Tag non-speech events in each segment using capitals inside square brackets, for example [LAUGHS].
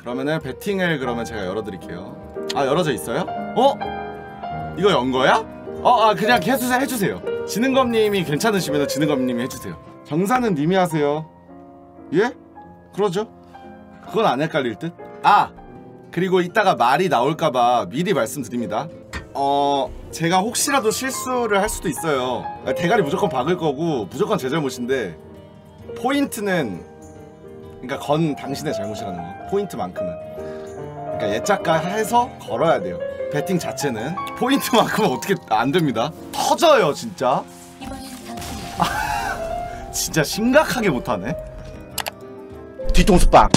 그러면은 배팅을 그러면 제가 열어드릴게요 아 열어져 있어요? 어? 이거 연 거야? 어, 아 그냥 해주세요 해주세요 지능검님이 괜찮으시면 지능검님이 해주세요 정사는 님이 하세요 예? 그러죠 그건 안 헷갈릴 듯? 아! 그리고 이따가 말이 나올까봐 미리 말씀드립니다 어... 제가 혹시라도 실수를 할 수도 있어요 대가리 무조건 박을 거고 무조건 제 잘못인데 포인트는 그러니까 건 당신의 잘못이라는 거 포인트만큼은. 그러니까 예작가 해서 걸어야 돼요. 배팅 자체는 포인트만큼은 어떻게 안 됩니다. 터져요 진짜. [LAUGHS] 진짜 심각하게 못하네. 뒤통수 빵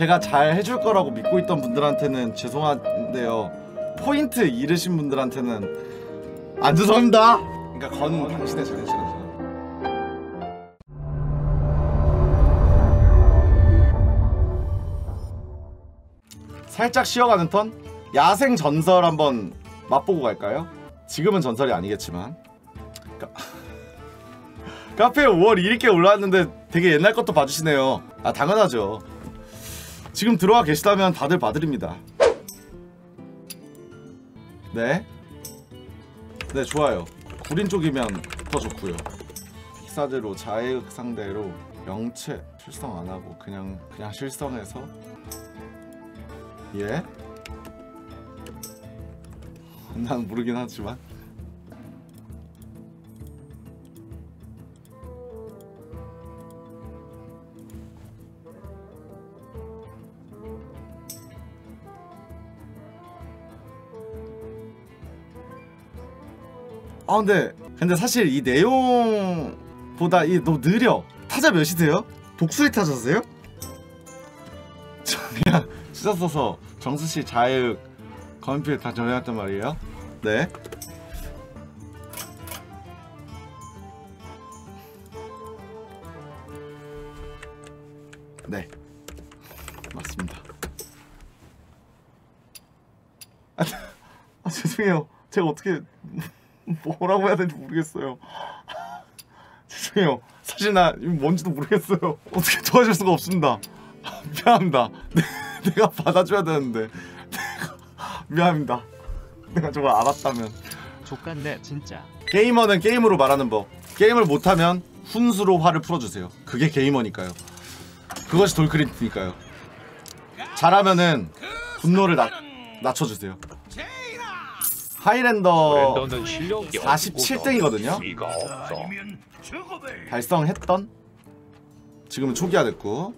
제가 잘 해줄 거라고 믿고 있던 분들한테는 죄송한데요. 포인트 잃으신 분들한테는 안 죄송합니다. 그러니까 건 당신의 잘못이라서 살짝 쉬어가는 턴 야생 전설 한번 맛보고 갈까요? 지금은 전설이 아니겠지만. 카... [LAUGHS] 카페에 5월 1일께 올라왔는데 되게 옛날 것도 봐주시네요. 아 당연하죠 지금 들어와 계시다면 다들 봐드립니다. 네. 네 좋아요. 구린 쪽이면 더 좋고요. 픽사대로 자해흑 상대로 영체 실성 안 하고 그냥 그냥 실성해서. 예? [LAUGHS] 난 모르긴 하지만 아 근데 근데 사실 이 내용보다 이 너무 느려 타자 몇이세요? 독수리 타자세요? [LAUGHS] 저 그냥 숫자 써서 정수씨 자유 검필 다 정해놨단 말이에요 네 네. 맞습니다. 아, [LAUGHS] 아 죄송해요. 제가 어떻게 뭐라고 해야 되는지 모르겠어요. 죄송해요. 사실 나 뭔지도 모르겠어요. 어떻게 도와줄 수가 없습니다. 미안합니다. 내- 내가 받아줘야 되는데 내가 미안합니다. 내가 저걸 알았다면 족같네 진짜 게이머는 게임으로 말하는 법. 게임을 못하면 훈수로 화를 풀어주세요. 그게 게이머니까요. 그것이 돌크리트니까요. 잘하면은 분노를 낮, 낮춰주세요. 하이랜더 랜더는 실력이 47 등이거든요? 없어서 의미가 없어. 달성했던? 지금은 초기화 됐고.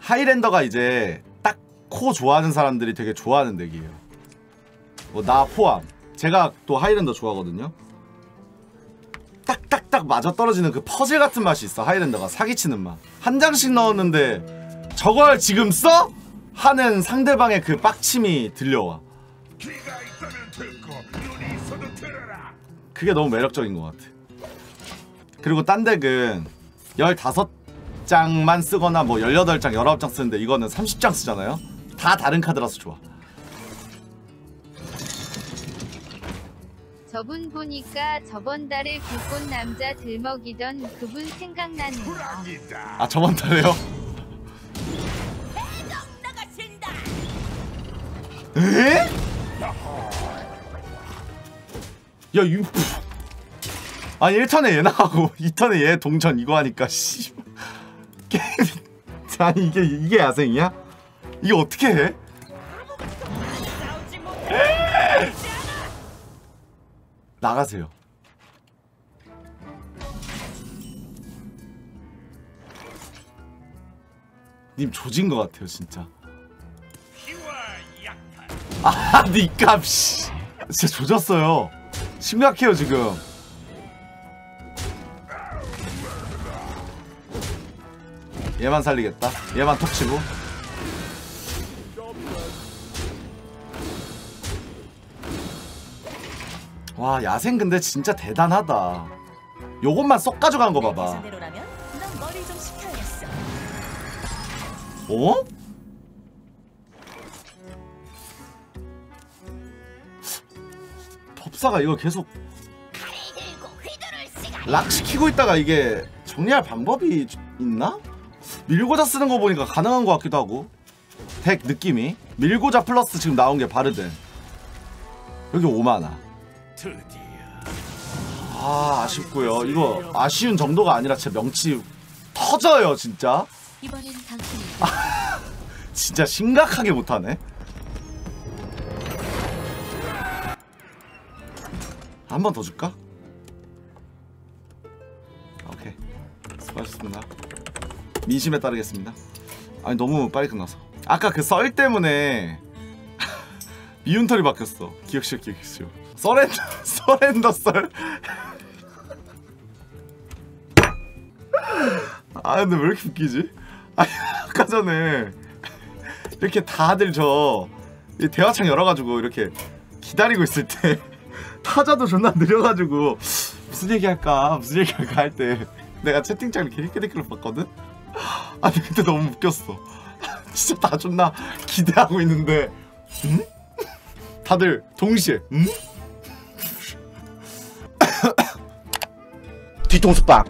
하이랜더가 이제 딱 코 좋아하는 사람들이 되게 좋아하는 deck이에요. 뭐 나 포함. 제가 또 하이랜더 좋아하거든요. 딱딱딱 맞아 떨어지는 그 퍼즐 같은 맛이 있어 하이랜더가. 사기치는 맛한 장씩 넣었는데 저걸 지금 써? 하는 상대방의 그 빡침이 들려와 그게 너무 매력적인 것 같아 그리고 딴 덱은 15장만 쓰거나 뭐 18장, 19장 쓰는데 이거는 30장 쓰잖아요? 다 다른 카드라서 좋아. 저분 보니까 저번 달에 불꽃 남자 들먹이던 그분 생각나네요. 아, 저번 달에요? 에? 야, 유... 아니 1턴에 얘 나가고 2턴에 [LAUGHS] 얘 동전 이거 하니까 씨 게임 [LAUGHS] 아니 이게 이게 야생이야? 이게 어떻게 해? 나가세요. 님 조진 것 같아요 진짜. [LAUGHS] 아, 니값 씨. 진짜 조졌어요. 심각해요 지금. 얘만 살리겠다. 얘만 톡 치고. 와 야생 근데 진짜 대단하다. 요것만 쏙 가져간 거 봐봐. 어? 법사가 이거 계속 락 시키고 있다가 이게 정리할 방법이 있나? 밀고자 쓰는 거 보니까 가능한 것 같기도 하고. 덱 느낌이. 밀고자 플러스 지금 나온 게 바르든. 여기 5만화 아 아쉽고요. 이거 아쉬운 정도가 아니라 제 명치 터져요 진짜. [LAUGHS] 진짜 심각하게 못하네 한 번 더 줄까? 오케이. 수고하셨습니다. 민심에 따르겠습니다. 아니 너무 빨리 끝나서 아까 그 썰 때문에 [LAUGHS] 미운털이 바뀌었어. 기억시오 기억시오. 서렌더 [LAUGHS] 서렌더 썰? [LAUGHS] 아 근데 왜 이렇게 웃기지? 아니 아까 전에 이렇게 다들 저이 대화창 열어가지고 이렇게 기다리고 있을 때 타자도 존나 느려가지고 무슨 얘기할까 무슨 얘기할까 할 때 내가 채팅창을 이렇게 힐끗힐끗 봤거든? 아니 그때 너무 웃겼어 [LAUGHS] 진짜 다 존나 기대하고 있는데 음? 다들 동시에 음? 뒤통수 빵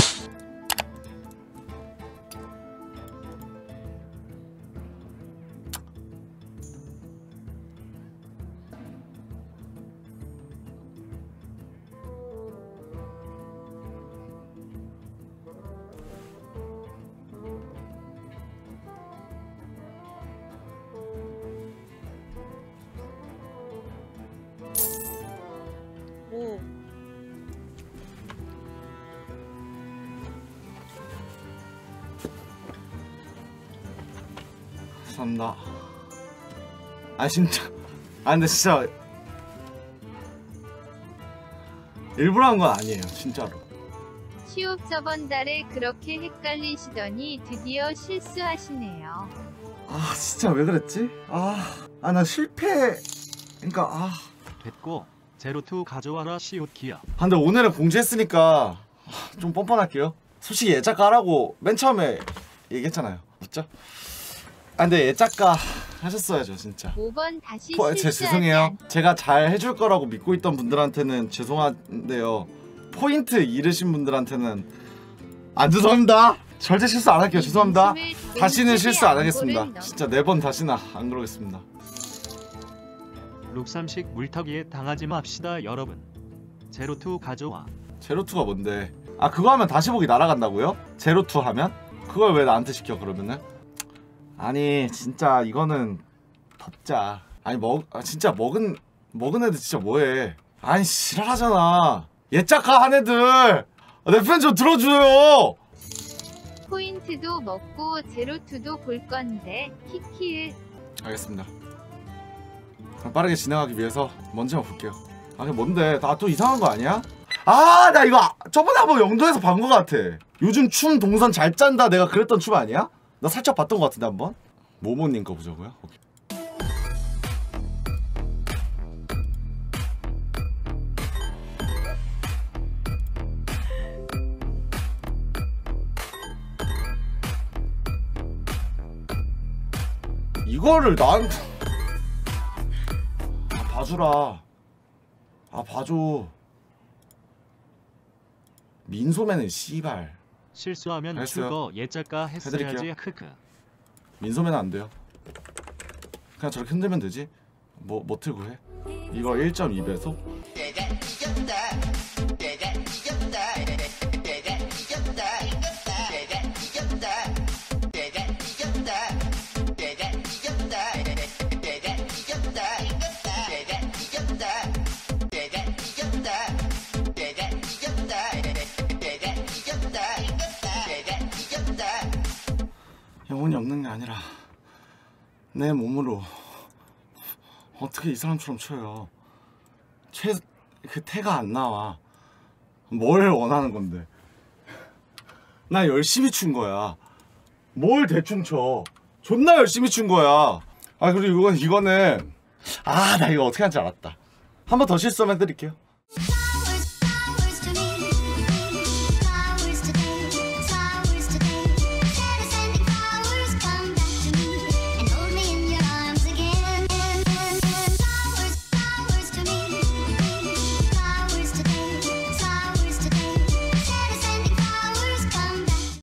감사합니다. 아 진짜. 아 근데 진짜 일부러 한 건 아니에요, 진짜로. 시옵 저번 달에 그렇게 헷갈리시더니 드디어 실수하시네요. 아 진짜 왜 그랬지? 아, 아 나 실패. 그러니까 아. 됐고 제로투 가져와라 시옷키야. 아, 근데 오늘은 공지했으니까 아, 좀 뻔뻔할게요. 솔직히 예작 가라고 맨 처음에 얘기했잖아요. 맞죠? 아 근데 예작가 하셨어야죠, 진짜. 5번 다시 포, 제 실수하지 죄송해요. 않- 제가 잘 해줄 거라고 믿고 있던 분들한테는 죄송한데요. 포인트 잃으신 분들한테는 안 죄송합니다. 절대 실수 안 할게요. 죄송합니다. 다시는 실수 안 하겠습니다. 진짜 네 번 다시는 안 그러겠습니다. 룩삼식 물타기에 당하지 맙시다 여러분. 제로투 가져와. 제로투가 뭔데? 아 그거 하면 다시 보기 날아간다고요? 제로투 하면? 그걸 왜 나한테 시켜 그러면은? 아니 진짜 이거는 덮자. 아니 먹 아, 진짜 먹은 먹은 애들 진짜 뭐해? 아니 지랄하잖아. 예짝가 한 애들 아, 내편 좀 들어줘요. 포인트도 먹고 제로투도 볼 건데 키키을 알겠습니다. 그럼 빠르게 진행하기 위해서 먼저 볼게요. 아, 그게 뭔데? 나 또 이상한 거 아니야? 아, 나 이거 아- 저번에 한번 영도에서 본 거 같아. 요즘 춤 동선 잘 짠다. 내가 그랬던 춤 아니야? 나 살짝 봤던 거 같은데 한번. 모모님 거 보자고요. 오케이. 이거를 나한테 아, 봐주라 아 봐줘 민소매는 씨발 실수하면 알았어요. 죽어 예작가 했어야지 해드릴게요. 크크. 민소매는 안 돼요 그냥 저렇게 흔들면 되지 뭐, 뭐 틀고 해 이거 1.2배속 영혼이 내 몸으로. 어떻게 이 사람처럼 쳐요? 최, 그 태가 안 나와. 뭘 원하는 건데? 나 열심히 춘 거야. 뭘 대충 쳐? 존나 열심히 춘 거야. 아 그리고 이건 이거는 아 나 이거 어떻게 하는지 알았다. 한 번 더 실수하면 드릴게요